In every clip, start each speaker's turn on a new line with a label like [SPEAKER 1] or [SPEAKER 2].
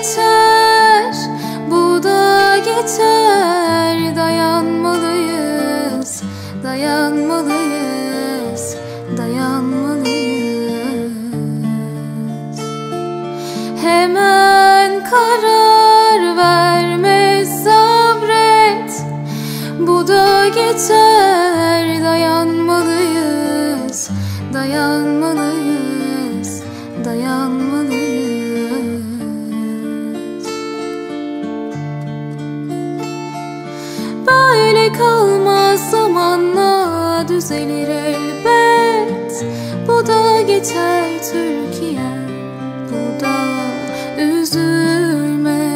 [SPEAKER 1] geçer, bu da geçer Dayanmalıyız, dayanmalıyız, dayanmalıyız. Hemen karar verme sabret Bu da geçer, dayanmalıyız, dayanmalıyız, kalmaz zamanla düzelir elbet. Bu da geçer Türkiye Bu da üzülme.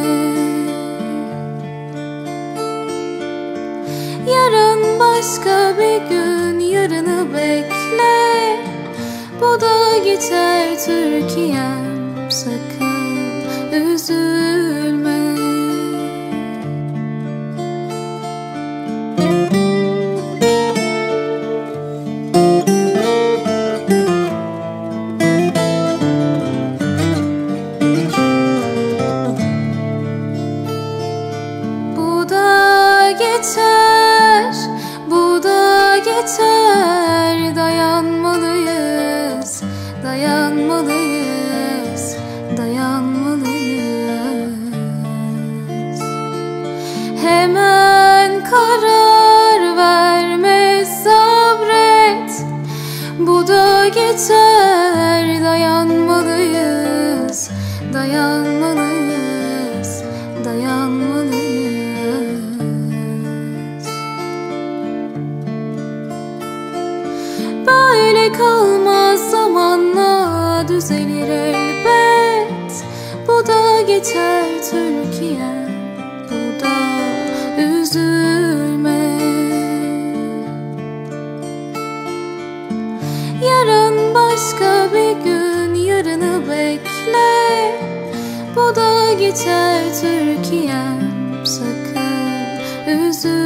[SPEAKER 1] Yarın başka bir gün yarını bekle. Bu da geçer Türkiye'm sakın üzülme geçer, dayanmalıyız, dayanmalıyız, dayanmalıyız. Böyle kalmaz zamanla düzelir elbet. Bu da geçer Türkiye, geçer Türkiye'm sakın üzülme